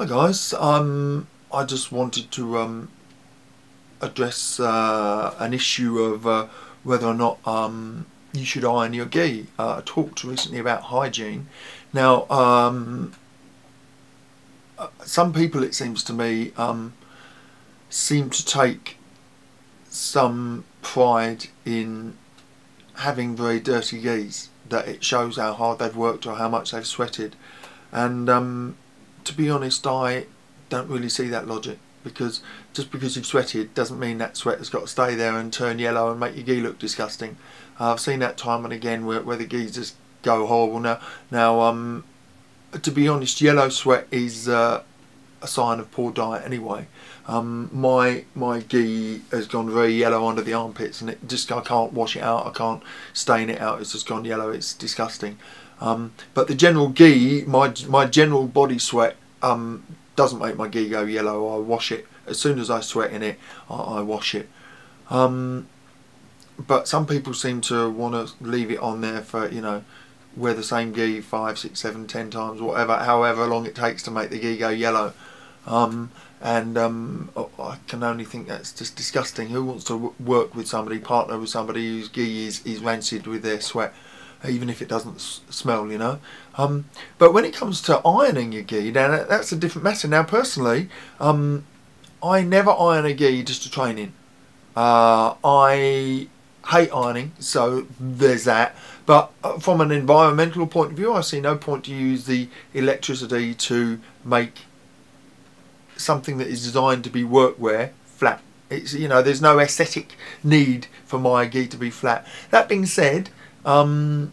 Hi guys, um, I just wanted to um, address uh, an issue of uh, whether or not um, you should iron your gi. Uh, I talked recently about hygiene. Now, um, uh, some people, it seems to me, um, seem to take some pride in having very dirty gis, that it shows how hard they've worked or how much they've sweated. And um, to be honest, I don't really see that logic because just because you've sweated doesn't mean that sweat has got to stay there and turn yellow and make your gi look disgusting. Uh, I've seen that time and again where, where the gi just go horrible. Now, now um, to be honest, yellow sweat is uh, a sign of poor diet anyway. Um, my my gi has gone very yellow under the armpits and it just I can't wash it out. I can't stain it out. It's just gone yellow. It's disgusting. Um, but the general gi, my my general body sweat um, doesn't make my gi go yellow. I wash it as soon as I sweat in it. I, I wash it. Um, but some people seem to want to leave it on there for you know wear the same gi five, six, seven, ten times, whatever, however long it takes to make the gi go yellow. Um, and um, I can only think that's just disgusting. Who wants to work with somebody, partner with somebody whose gi is, is rancid with their sweat? Even if it doesn't smell, you know. Um, but when it comes to ironing your gi, now that's a different matter. Now, personally, um, I never iron a gi just to train in. Uh, I hate ironing, so there's that. But uh, from an environmental point of view, I see no point to use the electricity to make something that is designed to be workwear flat. It's you know there's no aesthetic need for my gi to be flat. That being said, um,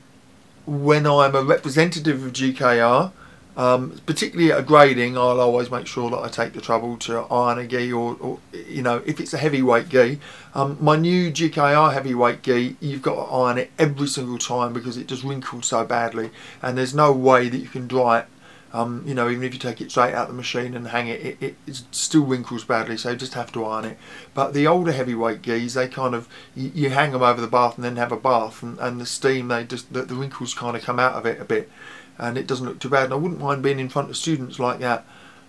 when I'm a representative of GKR, um, particularly at a grading, I'll always make sure that I take the trouble to iron a gi or, or you know, if it's a heavyweight gi. Um, my new GKR heavyweight gi, you've got to iron it every single time because it just wrinkles so badly and there's no way that you can dry it um, you know, even if you take it straight out the machine and hang it, it, it, still wrinkles badly, so you just have to iron it. But the older heavyweight gis, they kind of, you, you, hang them over the bath and then have a bath, and, and the steam, they just, the, the, wrinkles kind of come out of it a bit, and it doesn't look too bad. And I wouldn't mind being in front of students like that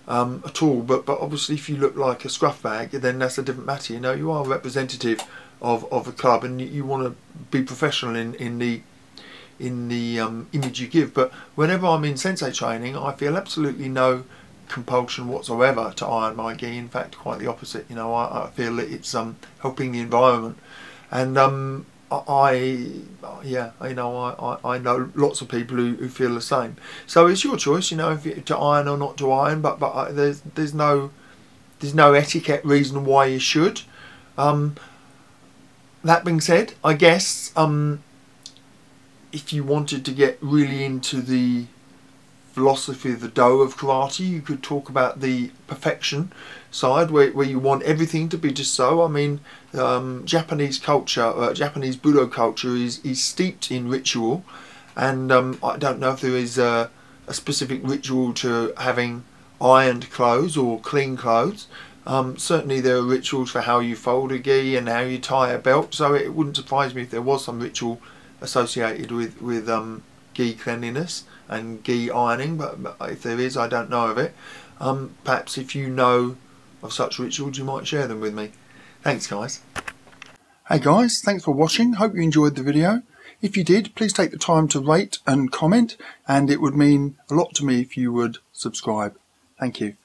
um, at all, but, but obviously if you look like a scruff bag, then that's a different matter. You know, you are representative of, of a club, and you, you want to be professional in, in the in the um, image you give. But whenever I'm in sensei training, I feel absolutely no compulsion whatsoever to iron my gi. In fact, quite the opposite. You know, I, I feel that it's um, helping the environment, and um, I, yeah, you know, I, I, I, know lots of people who, who feel the same. So it's your choice, you know, if you, to iron or not to iron. But but I, there's there's no there's no etiquette reason why you should. Um, that being said, I guess um, if you wanted to get really into the philosophy of the Do of karate, you could talk about the perfection side where, where you want everything to be just so. I mean, um, Japanese culture, uh, Japanese Budo culture is, is steeped in ritual, and um, I don't know if there is a, a, specific ritual to having ironed clothes or clean clothes. Um, certainly there are rituals for how you fold a gi and how you tie a belt, so it wouldn't surprise me if there was some ritual associated with with um, gi cleanliness and gi ironing, but, but, if there is, I don't know of it. Um, perhaps if you know of such rituals, you might share them with me. Thanks, guys. Hey guys, thanks for watching. Hope you enjoyed the video. If you did, please take the time to rate and comment, and it would mean a lot to me if you would subscribe. Thank you.